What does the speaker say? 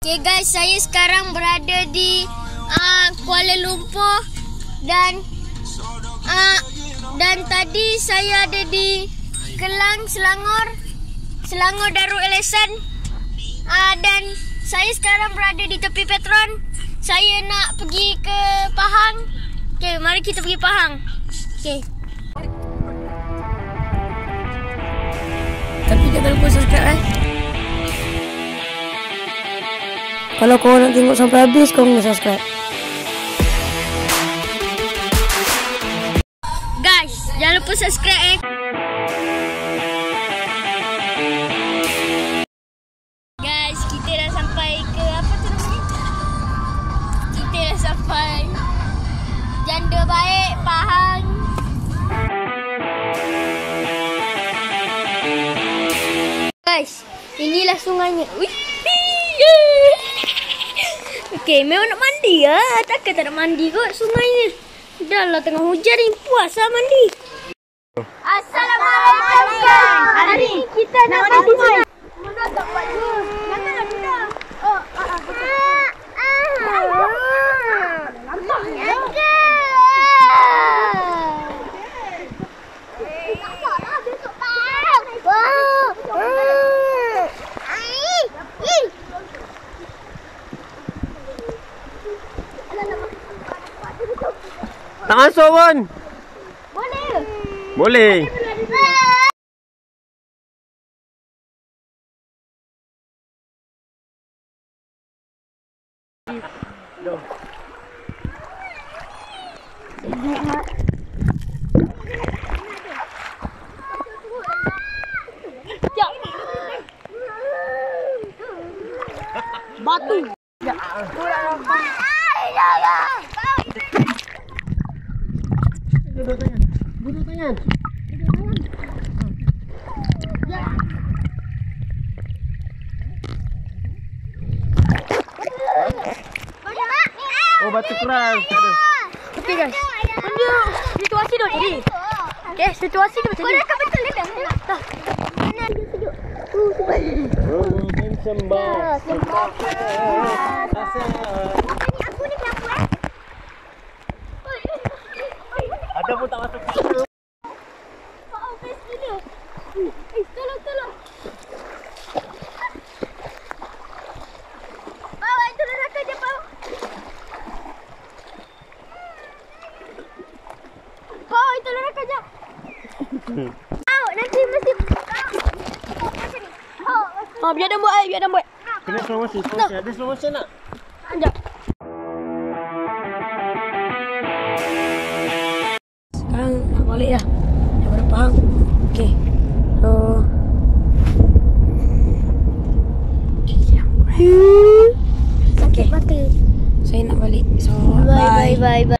Okay guys, saya sekarang berada di uh, Kuala Lumpur dan uh, dan tadi saya ada di Kelang Selangor, Selangor Darul Elesan uh, dan saya sekarang berada di tepi Petron. Saya nak pergi ke Pahang. Okay, mari kita pergi Pahang. Okay. Tapi jangan lupa subscribe eh. Kalau kau nak tengok sampai habis, kau kena subscribe. Guys, jangan lupa subscribe eh. Guys, kita dah sampai ke apa tu namanya? Kita dah sampai Janda Baik, Pahang. Guys, inilah sungainya. Wih. Okey, memang nak mandi ya. Takkan tak nak mandi kot sungai ni. Dah lah tengah hujan ni. Puas lah mandi. Assalamualaikum. Hari ni kita nak mandi sungai. Mana tak baju? Mana nak duduk? Oh, ah, ah, Nampak ya? Tak masuk pun. Boleh. Boleh. Batu. Duduk Duduk tangan. Oh batu keras. Okey guys. Benda situasi dah jadi. Okey, situasi dah jadi. Kau dah betul dah. Dah. Mana dia sejuk? Oh, sembah. Sembah. Aku ni kenapa eh? Ada pun tak masuk. Au, nanti mesti... Oh, Ah, biar dan buat eh, biar dan buat. Kena slow motion. slow motion. Ada slow motion tak? Sekejap. Sekarang nak balik dah. Daripada Pahang. Okey. So. Okey. Mata. Saya nak balik. So, Bye, bye, bye, bye.